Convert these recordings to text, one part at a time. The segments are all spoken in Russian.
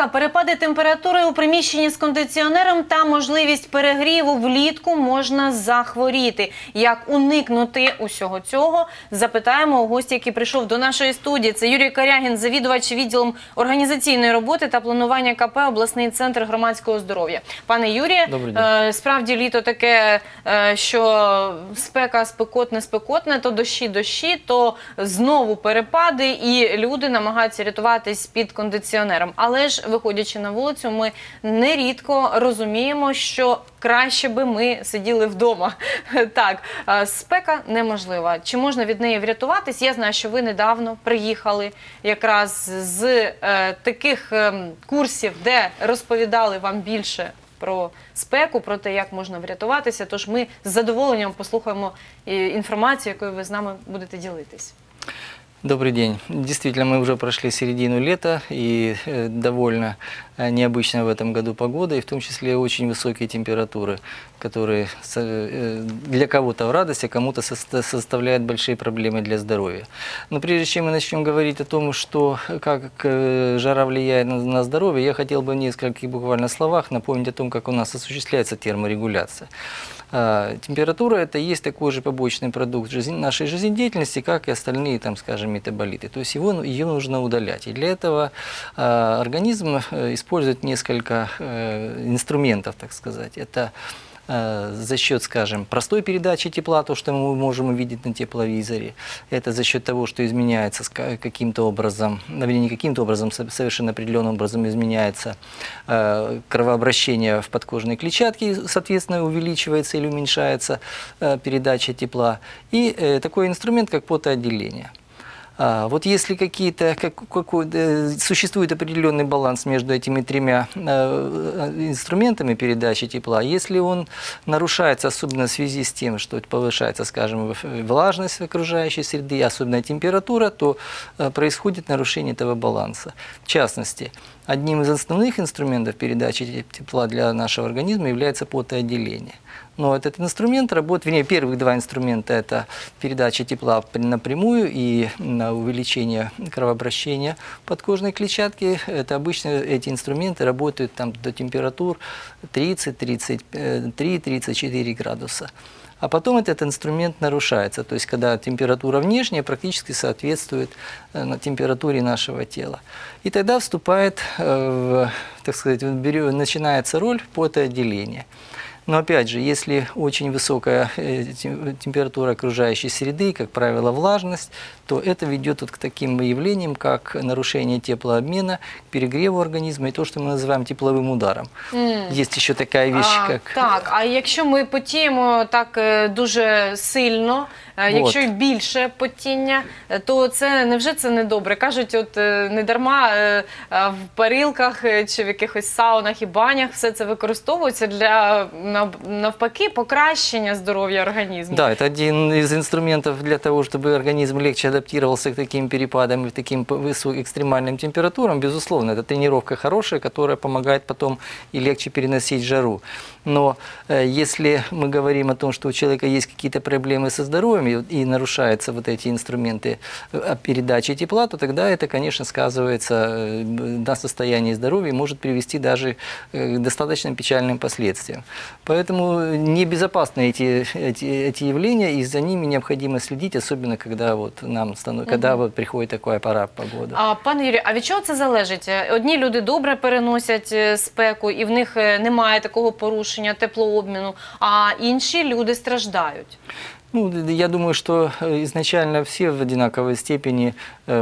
спека, перепади температури у приміщенні з кондиціонером та можливість перегріву влітку можна захворіти. Як уникнути усього цього? Запитаємо у гості, який прийшов до нашої студії. Це Юрій Карягін, завідувач відділом організаційної роботи та планування КП обласний центр громадського здоров'я. Пане день. е, справді літо таке, е, що спека спекотне, спекотне, то дощі, дощі, то знову перепади, і люди намагаються рятуватись під кондиціонером. Але ж, виходячи на вулицю, ми нерідко розуміємо, що краще би ми сиділи вдома. Так, е, спека неможлива. Чи можна від неї врятуватись? Я знаю, що ви недавно приїхали якраз з е, таких ем, курсів, де розповідали вам більше про спеку, про те, як можна врятуватися. Тож ми з задоволенням послухаємо е, інформацію, якою ви з нами будете ділитись. Добрый день. Действительно, мы уже прошли середину лета, и э, довольно э, необычная в этом году погода, и в том числе очень высокие температуры, которые э, для кого-то в радость, а кому-то соста- составляют большие проблемы для здоровья. Но прежде чем мы начнем говорить о том, что, как жара влияет на здоровье, я хотел бы в нескольких буквально словах напомнить о том, как у нас осуществляется терморегуляция. А, Температура это есть такой же побочный продукт нашей жизнедеятельности, как и остальные, там, скажем, метаболиты. То есть его, ее нужно удалять. И для этого а, организм э, использует несколько э, инструментов, так сказать. Это за счет, скажем, простой передачи тепла, то, что мы можем увидеть на тепловизоре. Это за счет того, что изменяется каким-то образом, ну, вернее, не каким-то образом, со- совершенно определенным образом изменяется э, кровообращение в подкожной клетчатке, соответственно, увеличивается или уменьшается э, передача тепла. И э, такой инструмент, как потоотделение. А, Вот если какие-то, как, какой- э, существует определенный баланс между этими тремя э, инструментами передачи тепла, если он нарушается, особенно в связи с тем, что повышается, скажем, влажность окружающей среды, особенно температура, то э, происходит нарушение этого баланса. В частности, одним из основных инструментов передачи те- тепла для нашего организма является потоотделение. Но этот инструмент работает, вернее, первых два инструмента – это передача тепла напрямую и на увеличение кровообращения подкожной клетчатки. Это обычно эти инструменты работают там, до температур 30-33-34 градуса. А потом этот инструмент нарушается, то есть когда температура внешняя практически соответствует э, температуре нашего тела. И тогда вступает, э, так сказать, начинается роль потоотделения. Но опять же, если очень высокая э, тем- температура окружающей среды, как правило, влажность, то это ведет вот к таким явлениям, как нарушение теплообмена, к перегреву организма и то, что мы называем тепловым ударом. Есть еще такая вещь, А, как... Так, а якщо ми потіємо так е, дуже сильно, е, Вот. якщо й більше потіння, е, то це невже це не добре? Кажуть, от е, не дарма е, е, в парилках е, чи в якихось саунах і банях все це використовується для нав- навпаки покращення здоров'я організму. Да, это один из инструментов для того, чтобы организм легче адаптировался к таким перепадам и к таким экстремальным температурам. Безусловно, это тренировка хорошая, которая помогает потом и легче переносить жару. Но э, если мы говорим о том, что у человека есть какие-то проблемы со здоровьем и, и нарушаются вот эти инструменты э, передачи тепла, то тогда это, конечно, сказывается э, на состоянии здоровья и может привести даже к достаточно печальным последствиям. Поэтому небезопасны эти, эти, эти явления, и за ними необходимо следить, особенно когда вот нам стану, когда вот приходит такая пора в погоду. А пане Юрію, а від чого це залежить? Е, Одні люди добре переносять е, спеку, і в них е, немає такого порушення теплообміну, а інші люди страждають. Ну, я думаю, что э, изначально все в одинаковой степени э,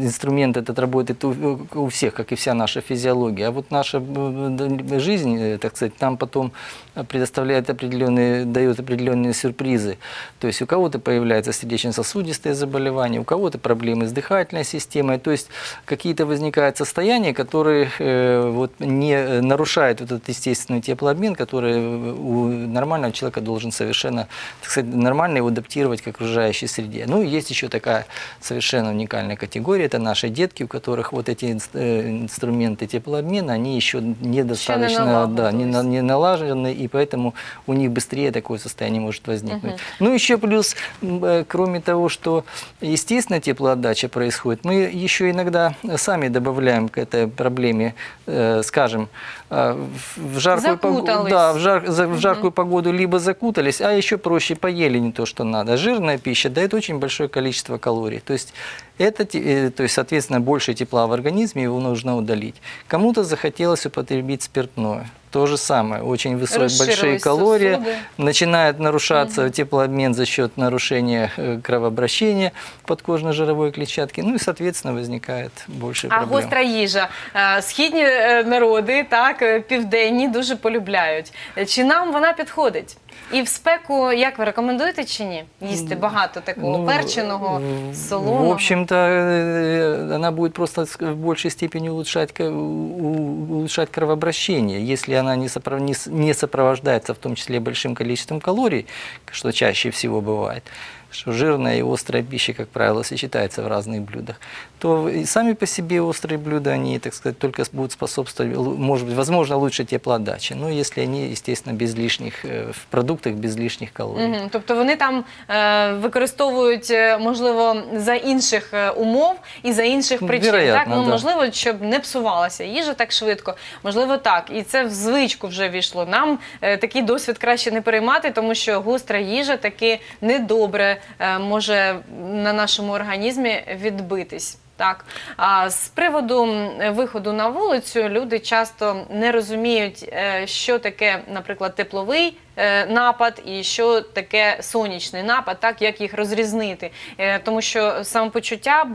инструмент этот работает у, всех, как и вся наша физиология. А вот наша б- жизнь, э, так сказать, нам потом э, предоставляет определенные, дает определенные сюрпризы. То есть у кого-то появляются сердечно-сосудистые заболевания, у кого-то проблемы с дыхательной системой. То есть какие-то возникают состояния, которые э, вот не э, нарушают вот этот естественный теплообмен, который э, у нормального человека должен совершенно так сказать, нормально его адаптировать к окружающей среде. Ну, и есть еще такая совершенно уникальная категория, это наши детки, у которых вот эти э, инструменты теплообмена, они еще недостаточно, да, не, не налажены, и поэтому у них быстрее такое состояние может возникнуть. Ну, еще плюс, э, кроме того, что естественно теплоотдача происходит, мы еще иногда сами добавляем к этой проблеме, э, скажем, в жаркую погоду, да, в, жар- в жаркую погоду либо закутались, а еще проще поели не то, что надо. Жирная пища дает очень большое количество калорий. То есть это, те- э, то есть, соответственно, больше тепла в организме, его нужно удалить. Кому-то захотелось употребить спиртное. То же самое, очень высокие, большие Расширились калории, сосуды. начинает нарушаться теплообмен за счет нарушения э, кровообращения подкожно-жировой клетчатки, ну и, соответственно, возникает больше А проблем. гостра їжа. Е, Східні е, народи, так, е, південні дуже полюбляють. Е, Чи нам вона підходить? І в спеку, як ви рекомендуєте чи ні? Їсти багато такого Ну, перченого, в- солоного? В общем-то, э, она будет просто в большей степени улучшать, улучшать кровообращение, если она не, сопров- не сопровождается в том числе большим количеством калорий, что чаще всего бывает, что жирная и острая пища, как правило, сочетается в разных блюдах, то и сами по себе острые блюда, они, так сказать, только с- будут способствовать, лу- может быть, возможно, лучше теплоотдаче, но если они, естественно, без лишних, э, в продуктах без лишних калорий. Мгм. Тобто вони там е, використовують, е, можливо, за інших е, умов і за інших причин. Вероятно, так? Ну, да. Можливо, щоб не псувалася їжа так швидко. Можливо, так. І це в звичку вже війшло. Нам е, такий досвід краще не переймати, тому що гостра їжа таки недобре е, може на нашому організмі відбитись. Так, а з приводу виходу на вулицю люди часто не розуміють, е, що таке, наприклад, тепловий е, напад і що таке сонячний напад, так як їх розрізнити. Е, Тому що самопочуття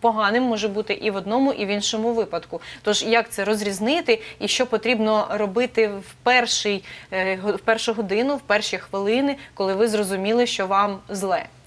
поганим може бути і в одному, і в іншому випадку. Тож як це розрізнити, і що потрібно робити в перший е, в першу годину, в перші хвилини, коли ви зрозуміли, що вам зле.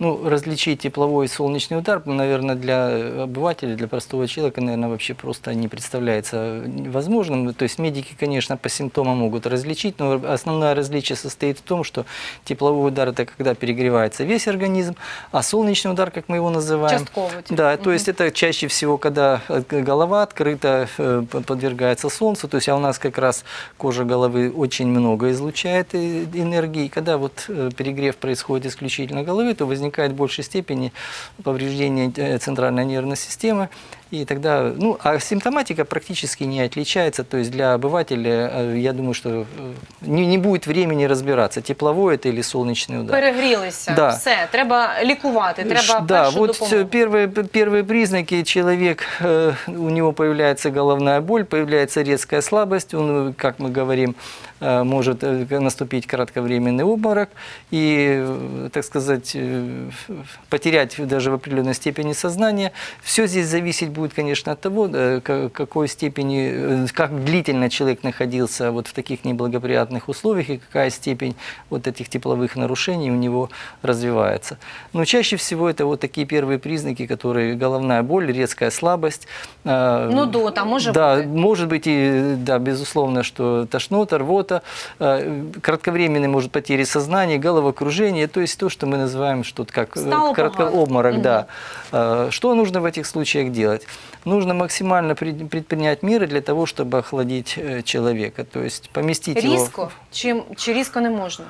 Ну, различить тепловой и солнечный удар, ну, наверное, для обывателя, для простого человека, наверное, вообще просто не представляется возможным. То есть медики, конечно, по симптомам могут различить, но основное различие состоит в том, что тепловой удар – это когда перегревается весь организм, а солнечный удар, как мы его называем, Частково. типу. да, то есть это чаще всего, когда э, голова открыта, э, подвергается солнцу, то есть а у нас как раз кожа головы очень много излучает э, энергии, когда вот перегрев происходит исключительно головы, то возникает в большей степени повреждение э, центральной нервной системы, и тогда, ну, а симптоматика практически не отличается, то есть для обывателя, э, я думаю, что э, не, не будет времени разбираться, тепловой это или солнечный удар. Перегрілися, Да. все, треба лікувати, треба Да, вот допомогу. э, первые, первые признаки, человек, у него появляется головная боль, появляется резкая слабость, он, как мы говорим, может наступить кратковременный обморок и, так сказать, потерять даже в определенной степени сознание. Все здесь зависеть будет, конечно, от того, ка- какой степени, э, как длительно человек находился вот в таких неблагоприятных условиях и какая степень вот этих тепловых нарушений у него развивается. Но чаще всего это вот такие первые признаки, которые головная боль, резкая слабость. э, може да, бути? может быть и, да, безусловно, что тошнота, рвота, э, кратковременный может потери сознания, головокружение, то есть то, что мы называем что как кратко- погано. обморок, да. Что нужно в этих случаях делать? Нужно максимально пред- предпринять меры для того, чтобы охладить э, человека, то есть поместить его Різко чи, чи різко не можна?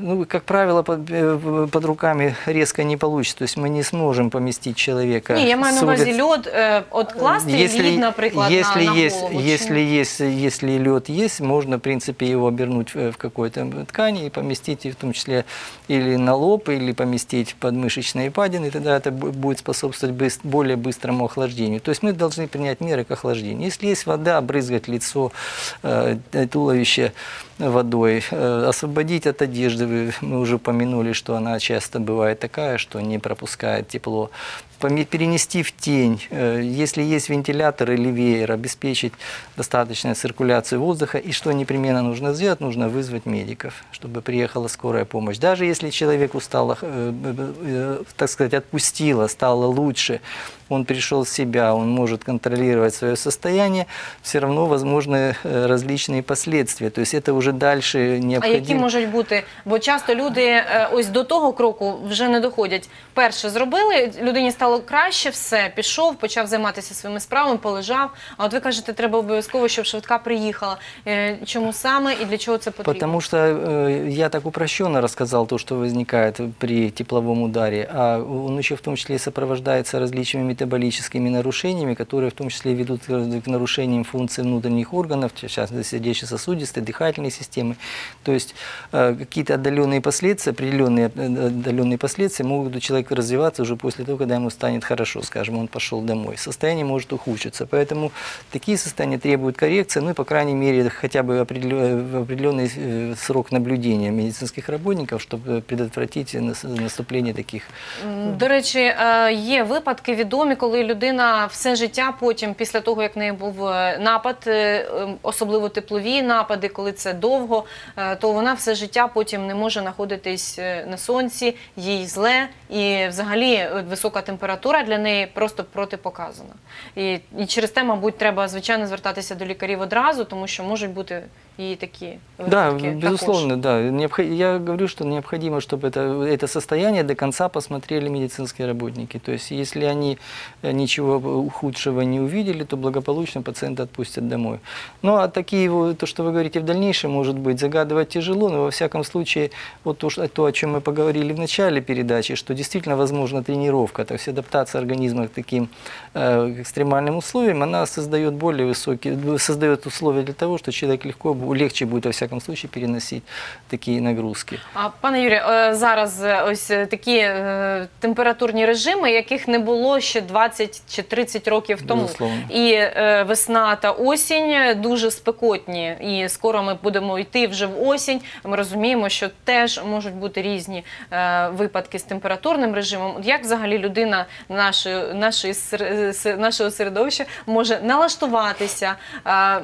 ну, как правило, под, э, в- под руками резко не получится. То есть мы не сможем поместить человека. Ні, я маю на с увазі улицы. льод, е, от класти лід, наприклад, если на, на есть, голову. чи если ні? есть, если лед есть, можно, в принципе, его обернуть в, в какой-то ткани и поместить, в том числе, или на лоб, или поместить в подмышечные падины, и тогда это бу- будет способствовать быс- более быстрому охлаждению. То есть мы должны принять меры к охлаждению. Если есть вода, брызгать лицо, э, туловище водой, э, освободить от одежды. Мы уже упомянули, что она часто бывает такая, что не пропускает тепло. перенести в тень. Э, Если есть вентилятор или веер, обеспечить достаточную циркуляцию воздуха. И что непременно нужно сделать? Нужно вызвать медиков, чтобы приехала скорая помощь. Даже если человек устал, э, так сказать, отпустила, стало лучше, он пришел в себя, он может контролировать свое состояние, все равно возможны различные последствия. То есть это уже дальше А необходимо. які можуть бути? Бо часто люди е, ось до того кроку вже не доходять. Перше зробили, людині стало краще, все, пішов, почав займатися своїми справами, полежав. А от ви кажете, треба обов'язково, щоб швидка приїхала. Е, Чому саме і для чого це потрібно? Потому что э, я так упрощенно рассказал то, что возникает при тепловом ударе, а он еще в том числе и сопровождается различными метаболическими нарушениями, которые в том числе ведут к к нарушениям функций внутренних органов, в частности сердечно-сосудистой, дыхательной системы. То есть э, какие-то отдаленные последствия, определенные э, отдаленные последствия могут у человека развиваться уже после того, когда ему станет хорошо, скажем, он пошел домой. Состояние может ухудшиться. Поэтому такие состояния требуют коррекции, ну и, по крайней мере, хотя бы определен- в определенный э, срок наблюдения медицинских работников, чтобы предотвратить нас- наступление таких М, До речі, е, є випадки відомі, коли людина все життя потім, після того як в неї був е, напад, е, е, особливо теплові напади, коли це довго, е, то вона все життя потім не може знаходитись е, на сонці, їй зле, і взагалі е, висока температура для неї просто протипоказана. І, і через те, мабуть, треба звичайно звертатися до лікарів одразу, тому що можуть бути і такі Да, безусловно, да. Я говорю, что необходимо, чтобы это, это состояние до конца посмотрели медицинские работники. То есть, если они э, ничего худшего не увидели, то благополучно пациента отпустят домой. Ну, а такие, то, что вы говорите в дальнейшем, может быть, загадывать тяжело, но во всяком случае, вот то, что- то, о чем мы поговорили в начале передачи, что действительно возможна тренировка, то есть адаптация организма к таким э, экстремальным условиям, она создает более высокие, создает условия для того, что человек легко, бу- легче будет во всяком случае переносить такие нагрузки. А пане Юрію, е, зараз е, ось е, такі температурні режими, яких не було ще 20 чи 30 років тому. Безусловно. І весна та осінь дуже спекотні. І скоро ми будемо йти вже в осінь. Ми розуміємо, що теж можуть бути різні випадки з температурним режимом. Як взагалі людина нашої, нашої, нашого середовища може налаштуватися,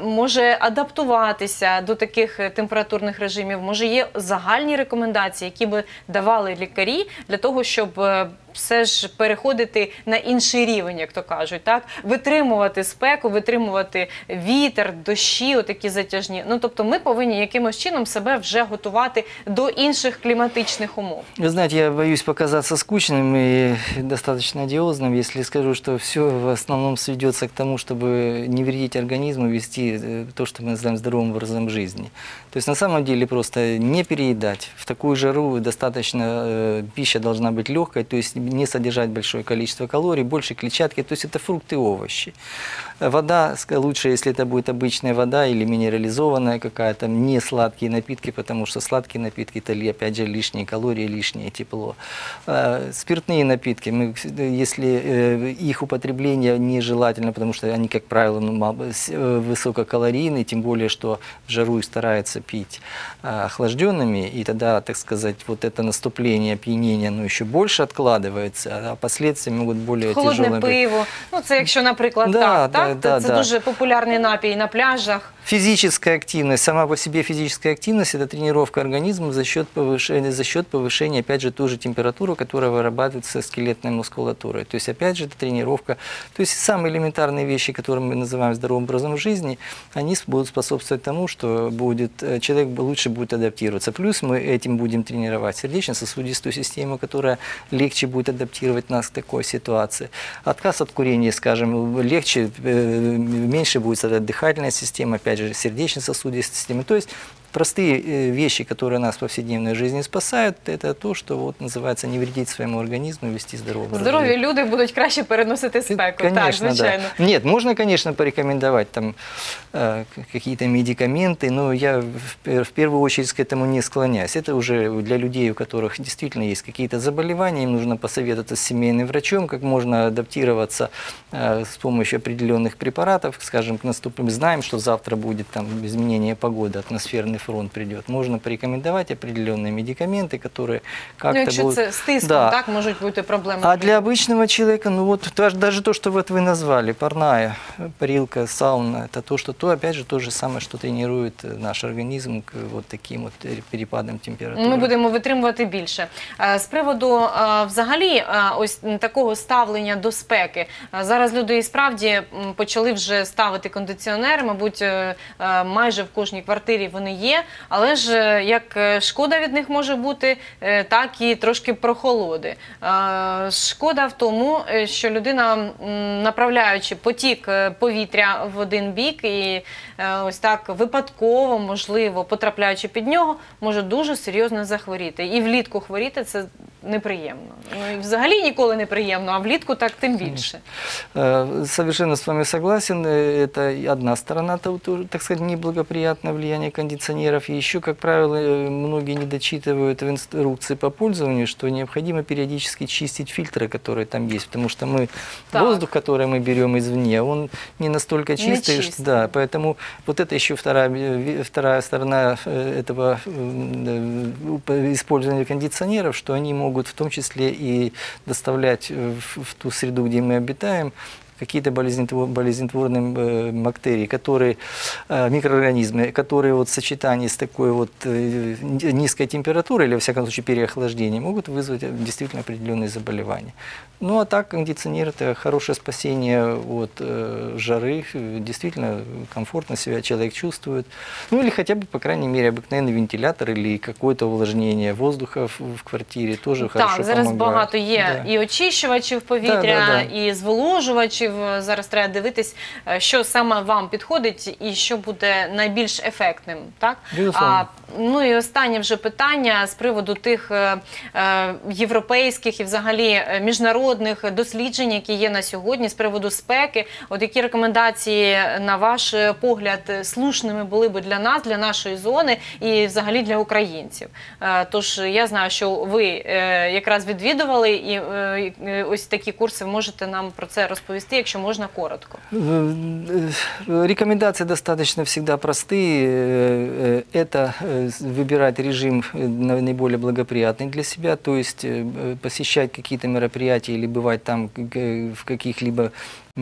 може адаптуватися до таких е, температурних режимів? Може, є загальні рекомендації, які би давали лікарі для того, щоб е, все ж переходити на інший рівень, як то кажуть, так витримувати спеку, витримувати вітер, дощі, отакі затяжні. Ну тобто, ми повинні якимось чином себе вже готувати до інших кліматичних умов. Вы знаете, я боюсь показаться скучным и достаточно одиозным, если скажу, что все в основном сведется к тому, чтобы не вредить организму, вести э, то, что мы называем здоровым образом жизни. То есть на самом деле просто не переедать. В такую жару достаточно э, пища должна быть легкой, то есть не содержать большое количество калорий, больше клетчатки, то есть это фрукты и овощи. Вода, лучше, если это будет обычная вода или минерализованная какая-то, не сладкие напитки, потому что сладкие напитки это, опять же, лишние калории, лишнее тепло. Э, Спиртные напитки, мы, если э, их употребление нежелательно, потому что они, как правило, ну, э, высококалорийные, тем более, что в жару их стараются пить охлажденными, и тогда, так сказать, вот это наступление опьянения, ну, еще больше откладывается, а последствия могут более Холодне тяжелые быть. пиво. Ну це якщо, наприклад, Да, так, да, так да, це да. дуже популярний напій на пляжах. Физическая активность, сама по себе физическая активность – это тренировка организма за счет повышения, за счет повышения, опять же, той же температуры, которая вырабатывается скелетной мускулатурой. То есть, опять же, это тренировка. То есть, самые элементарные вещи, которые мы называем здоровым образом жизни, они будут способствовать тому, что будет, э, человек лучше будет адаптироваться. Плюс мы этим будем тренировать сердечно-сосудистую систему, которая легче будет адаптировать нас к такой ситуации. Отказ от курения, скажем, легче, э, меньше будет дыхательная система, опять же, сердечно-сосудистая система. То есть простые э, вещи, которые нас в повседневной жизни спасают, это то, что вот называется не вредить своему организму, вести здоровый Здорові люди будуть краще переносити спеку. так, Конечно, звичайно. да. Нет, можно, конечно, порекомендовать там э, какие-то медикаменты, но я в первую очередь к этому не склоняюсь. Это уже для людей, у которых действительно есть какие-то заболевания, им нужно посоветоваться с семейным врачом, как можно адаптироваться э, с помощью определенных препаратов, скажем, к наступлению. Знаем, что завтра будет там изменение погоды, атмосферный фронт придет, можно порекомендовать определенные медикаменты, которые Ну, как-то якщо будут... це з тиском, Да. так можуть бути проблеми. А для обычного человека, ну вот даже, даже то, что вот вы назвали, парная, э, парилка, сауна, это то, что то, опять же, то же самое, что тренирует э, наш организм к вот таким вот э, перепадам температуры. Ми будемо витримувати більше. Е, З приводу е, взагалі е, ось м, такого ставлення до спеки. Е, Зараз люди і справді м, почали вже ставити кондиціонери, мабуть, е, е, майже в кожній квартирі вони є. Але ж е, як е, шкода від них може бути, е, так і трошки прохолоди. Шкода в тому, що людина, направляючи потік повітря в один бік і ось так випадково, можливо, потрапляючи під нього, може дуже серйозно захворіти. І влітку хворіти це неприємно. Ну і взагалі ніколи не приємно, а влітку так тим більше. Э, Совершенно с вами согласен. Э, Это и одна сторона, то- то, так сказать, неблагоприятное влияние кондиционеров. И еще, как правило, э, многие не дочитывают в инструкции по пользованию, что необходимо периодически чистить фильтры, которые там есть. Потому что мы, Так. воздух, который мы берем извне, он не настолько чистый. что- чистый. да, поэтому вот это еще вторая, э, ви- вторая сторона э, этого м, э, использования кондиционеров, что они могут в том числе и доставлять э, в, в ту среду, где мы обитаем, какие-то болезнетвор- болезнетворные э, бактерии, которые, э, микроорганизмы, которые вот в сочетании с такой вот э, н- низкой температурой или, во всяком случае, переохлаждением могут вызвать э, действительно определенные заболевания. Ну, а так кондиционер – это хорошее спасение от э, жары, э, действительно комфортно себя человек чувствует. Ну, или хотя бы, по крайней мере, обыкновенный вентилятор или какое-то увлажнение воздуха в, в квартире тоже хорошо Так, зараз помогает. багато є Да. і очищувачів повітря, Да, да, да. і зволожувачів. Зараз треба дивитись, е, що саме вам підходить і що буде найбільш ефектним. Так? А, ну і останнє вже питання з приводу тих е, е, європейських і взагалі е, міжнародних досліджень, які є на сьогодні з приводу спеки. От які рекомендації, на ваш е, погляд, е, слушними були би для нас, для нашої зони і взагалі для українців? Е, Тож я знаю, що ви е, якраз відвідували і е, е, ось такі курси можете нам про це розповісти, якщо можна коротко. Э, э, Рекомендации достаточно всегда простые. Э, Это выбирать режим на- наиболее благоприятный для себя, то есть посещать какие-то мероприятия или бывать там в каких-либо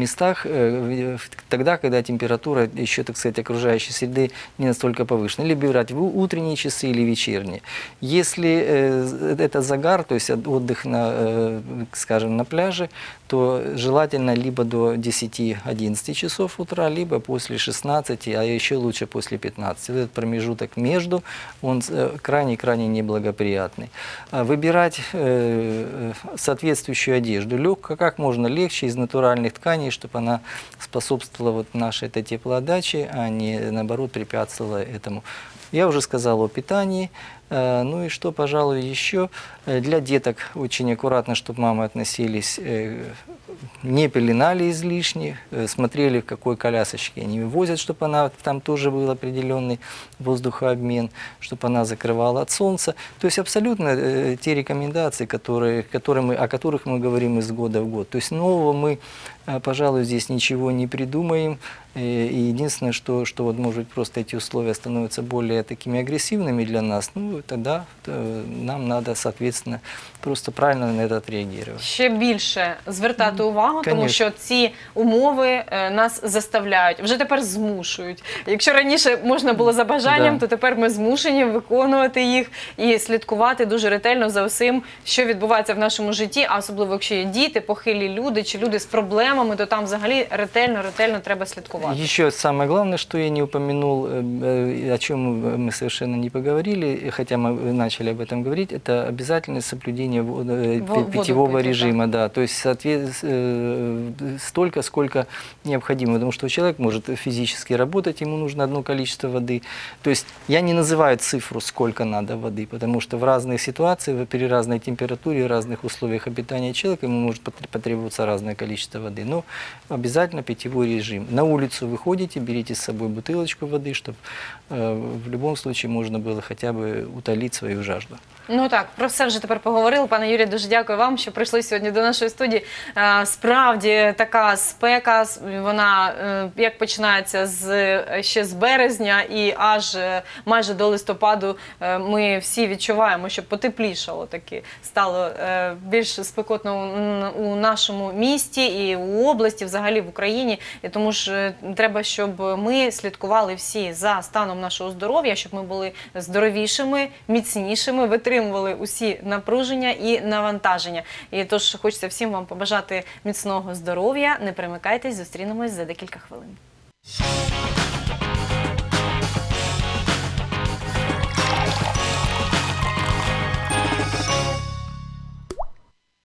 местах э, тогда, когда температура еще, так сказать, окружающей среды не настолько повышена. Или брать в утренние часы или вечерние. Если э, это загар, то есть от- отдых на, э, скажем, на пляже, то желательно либо до 10-11 часов утра, либо после 16, а еще лучше после 15. Вот этот промежуток между, он крайне-крайне неблагоприятный. А Выбирать соответствующую одежду, легко, как можно легче, из натуральных тканей, чтобы она способствовала вот нашей этой теплоотдаче, а не, наоборот, препятствовала этому. Я уже сказал о питании. Э, Ну и что, пожалуй, еще Э, для деток очень аккуратно, чтобы мамы относились, э, не пеленали излишне, смотрели, в какой колясочке они возят, чтобы она там тоже был определенный воздухообмен, чтобы она закрывала от солнца. То есть абсолютно те рекомендации, которые, которые мы, о которых мы говорим из года в год. То есть нового мы, пожалуй, здесь ничего не придумаем. Э, И единственное, что, что вот, может быть, просто эти условия становятся более такими агрессивными для нас, ну, тогда э, нам надо, соответственно, просто правильно на это отреагировать. Ще більше звертати увагу, тому Конечно. що ці умови е, нас заставляють, вже тепер змушують. Якщо раніше можна було за бажанням, Да. то тепер ми змушені виконувати їх і слідкувати дуже ретельно за усім, що відбувається в нашому житті, а особливо якщо є діти, похилі люди чи люди з проблемами, То там взагалі ретельно, ретельно треба слідкувати. Еще самое главное, что я не упомянул, э, э, о чем мы совершенно не поговорили, хотя мы начали об этом говорить, это обязательное соблюдение э, Во- пи- питьевого режима, да, то есть столько, сколько необходимо, потому что человек может физически работать, ему нужно одно количество воды. То есть я не называю цифру, сколько надо воды, потому что в разных ситуациях, при разной температуре, разных условиях обитания человека ему может потр- потребоваться разное количество воды. Но обязательно питьевой режим. На улицу выходите, берите с собой бутылочку воды, чтобы в любом случае можно было хотя бы утолить свою жажду. Ну так, про все вже тепер поговорили. Пане Юрію, дуже дякую вам, що прийшли сьогодні до нашої студії. Е, Справді така спека, с- вона е, як починається з е, ще з березня і аж е, майже до листопаду е, ми всі відчуваємо, що потеплішало таки стало е, більш спекотно у- у нашому місті і у області, взагалі в Україні. І тому ж е, треба, щоб ми слідкували всі за станом нашого здоров'я, щоб ми були здоровішими, міцнішими, витримували усі напруження і навантаження. І тож хочеться всім вам побажати міцного здоров'я. Не примикайтесь, зустрінемось за декілька хвилин.